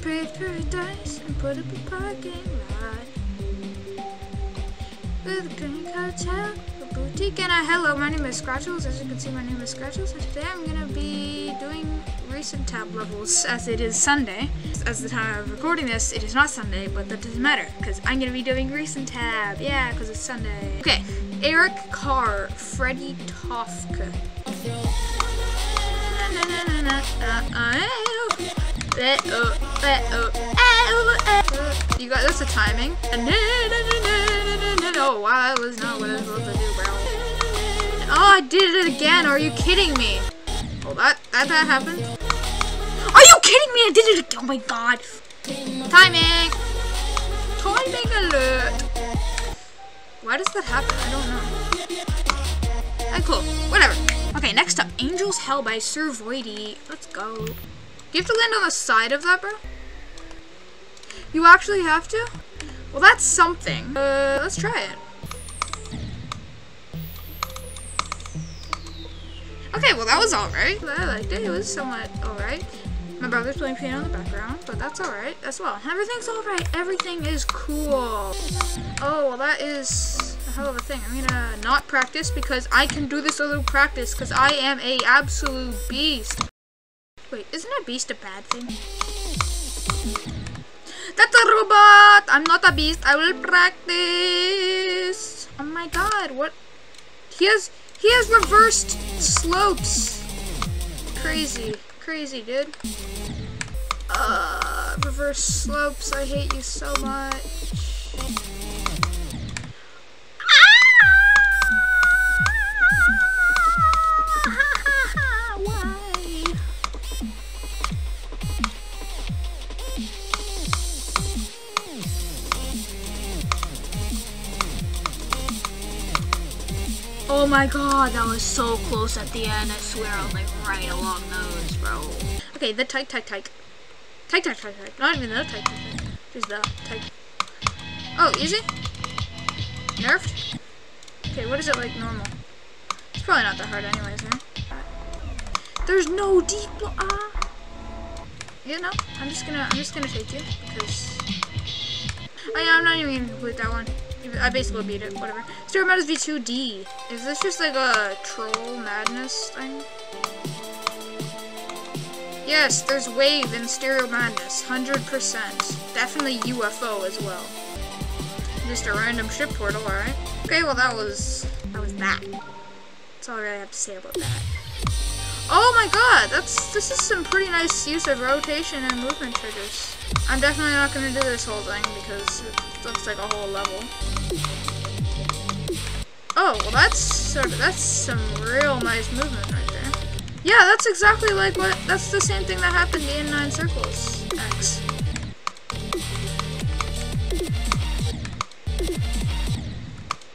paved paradise and put up a parking lot. With a green hotel, a boutique, and a hello. My name is Scratchles. As you can see, my name is Scratchles, and today I'm gonna be doing recent tab levels as it is Sunday. As the time of recording this, it is not Sunday, but that doesn't matter because I'm gonna be doing recent tab. Yeah, because it's Sunday. Okay, Eric Carr, Freddie Tofka. Uh, uh, You got this a timing. Oh, wow, I was not what I was supposed to do, bro. Oh, I did it again. Are you kidding me? Oh, that that that happened. Are you kidding me? I did it again. Oh my god. Timing. Timing alert. Why does that happen? I don't know. And cool. Whatever. Okay, next up, Angel's Hell by Sir Voidy. Let's go. Do you have to land on the side of that, bro? You actually have to? Well, that's something. Uh, let's try it. Okay, well, that was alright. I liked it. It was somewhat alright. My brother's playing piano in the background, but that's alright as well. Everything's alright. Everything is cool. Oh, well, that is a hell of a thing. I'm gonna not practice because I can do this without practice because I am a absolute beast. Wait, isn't a beast a bad thing? That's a robot! I'm not a beast. I will practice. Oh my god, what? He has, he has reversed slopes. Crazy, crazy, dude. Uh, reverse slopes. I hate you so much. Oh my god, that was so close at the end. I swear I was like right along those, bro. Okay, the tyke, tyke, tyke. Tyke, tyke, tyke, tyke. Not even the tyke, tyke. Just the tyke. Oh, easy? Nerfed? Okay, what is it like normal? It's probably not that hard anyways, right? There's no deep ah. You know, I'm just gonna I'm just gonna take you because Oh yeah, I'm not even gonna complete that one. I basically beat it, whatever. Stereo Madness V2D. Is this just like a troll madness thing? Yes, there's Wave in Stereo Madness, 100%. Definitely UFO as well. Just a random ship portal, alright. Okay, well that was, that was that. That's all I really have to say about that. Oh my god, that's, this is some pretty nice use of rotation and movement triggers. I'm definitely not going to do this whole thing because it looks like a whole level. Oh, well that's sort of, that's some real nice movement right there. Yeah, that's exactly like what, that's the same thing that happened in Nine Circles X.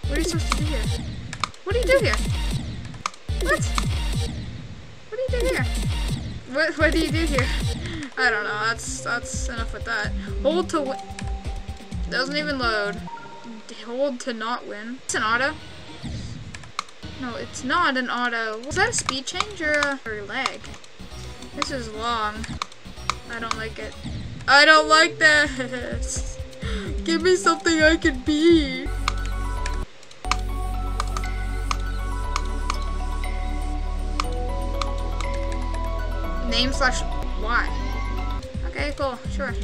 What are you supposed to do here? What do you do here? What What, what do you do here? I don't know. That's that's enough with that. Hold to win. Doesn't even load. Hold to not win. It's an auto. No, it's not an auto. Was that a speed change or a or lag? This is long. I don't like it. I don't like this. Give me something I can be. Name slash why? Okay, cool, sure.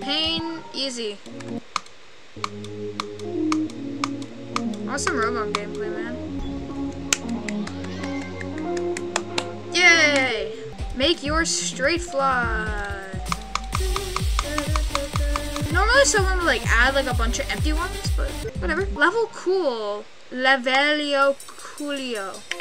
Pain, easy. Awesome Robot gameplay, man. Yay! Make yours straight fly. Normally someone would like add like a bunch of empty ones, but whatever. Level cool. Levelio Coolio.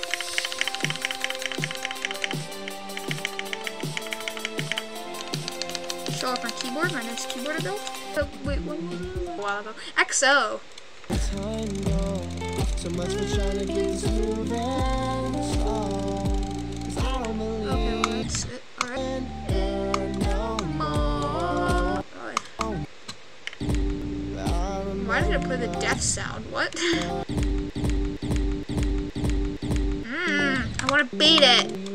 Keyboard, my nice keyboard I built. Oh, wait, what was it? A while ago. XO. So much for trying to get moving Okay, well. Alright. Why did it play the death sound? What? Mmm, I want to beat it.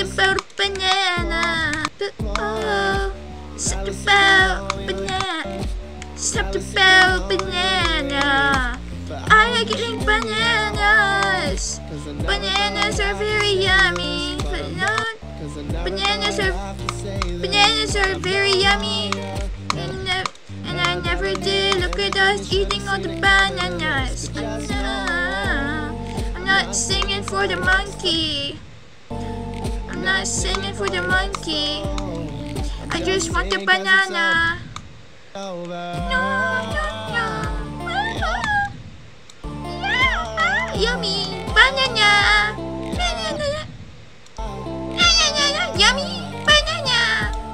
About a banana. Oh, something about banana. Something about banana. I like eating bananas. Bananas are very yummy. But not Bananas are- bananas are very yummy. And, uh, and I never did. Look at us eating all the bananas. I'm not, I'm not singing for the monkey. I'm singing for the monkey. I just want the banana. No, no, no. Yeah, yummy banana. Banana. Banana. Yummy banana.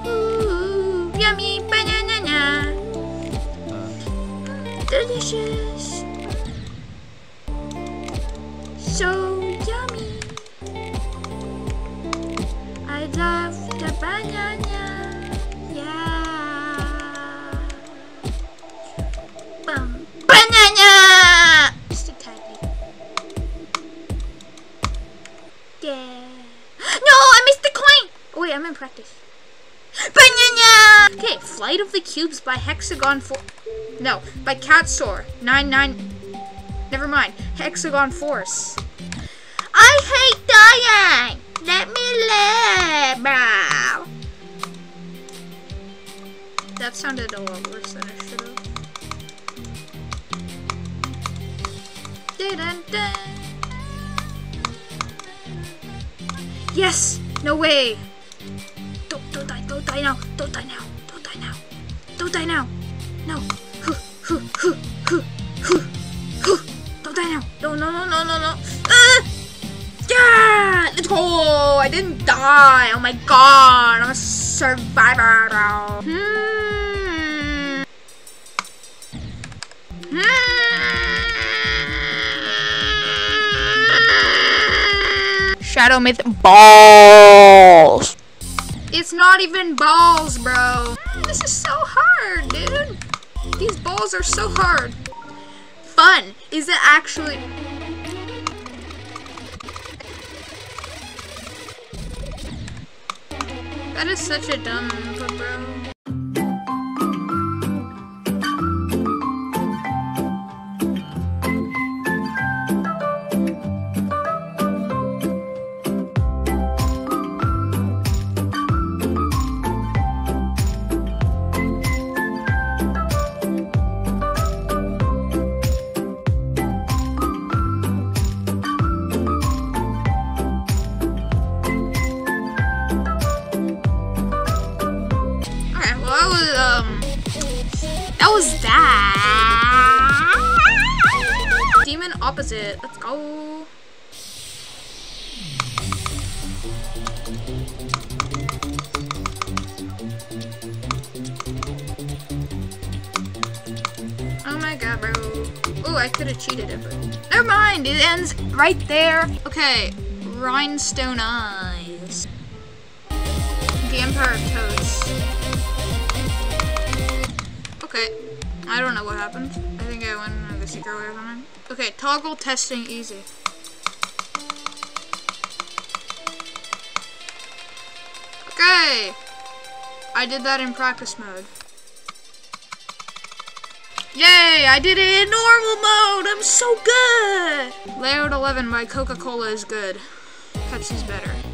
Ooh, yummy banana. Delicious. Love the banana. Yeah. Bum. Yeah. No, I missed the coin! Oh wait, I'm in practice. Banana! Okay, Flight of the Cubes by Hexagon Force. No, by Catsor. 9 9. Never mind. Hexagon Force. I hate dying! Let me live! Bro. That sounded a lot worse than it should have. Yes! No way! Don't, don't die, don't die now! Don't die now! Don't die now! Don't die now! No! Don't die now! No, no, no, no, no, no! Uh! Yeah! Let's go! I didn't die! Oh my god! I'm a survivor now! Hmm. Shadow Myth balls. It's not even balls, bro. This is so hard, dude. These balls are so hard. Fun. Is it actually? That is such a dumb bro. That was um that was that. Demon opposite. Let's go. Oh my god, bro. Oh, I could have cheated it, but never mind. It ends right there. Okay, rhinestone eyes. The Empire of Toads. Okay. I don't know what happened. I think I went in the secret way or something. Okay, toggle testing easy. Okay. I did that in practice mode. Yay! I did it in normal mode! I'm so good! Layout 11 by Coca-Cola is good. Pepsi's better.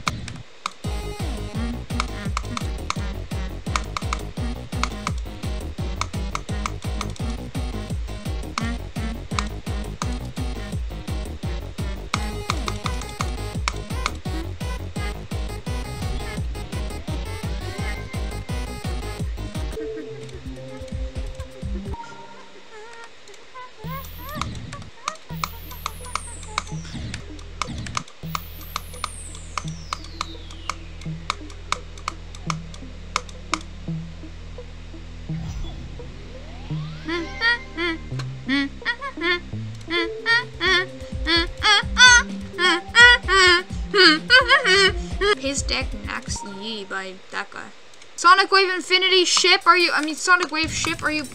His deck knocks Yi by that guy. Sonic Wave Infinity ship? Are you? I mean, Sonic Wave ship? Are you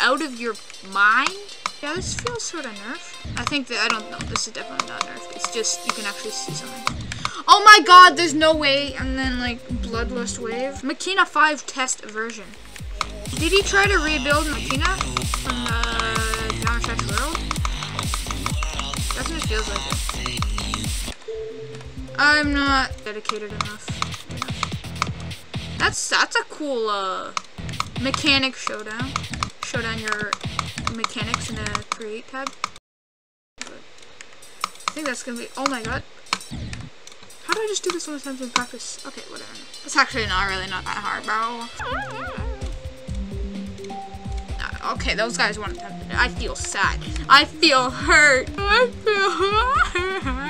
out of your mind? Yeah, this feels sort of nerf. I think that I don't know. This is definitely not nerfed. It's just you can actually see something. Oh my god, there's no way. And then like Bloodlust Wave. Makina 5 test version. Did he try to rebuild Makina from uh, the Geometry World? That's what it feels like. I'm not dedicated enough. That's that's a cool uh, mechanic showdown. Showdown your mechanics in a create tab. I think that's gonna be. Oh my god. How do I just do this one time in practice? Okay, whatever. It's actually not really not that hard, bro. Uh, Okay, those guys want to I feel sad. I feel hurt. I feel hurt.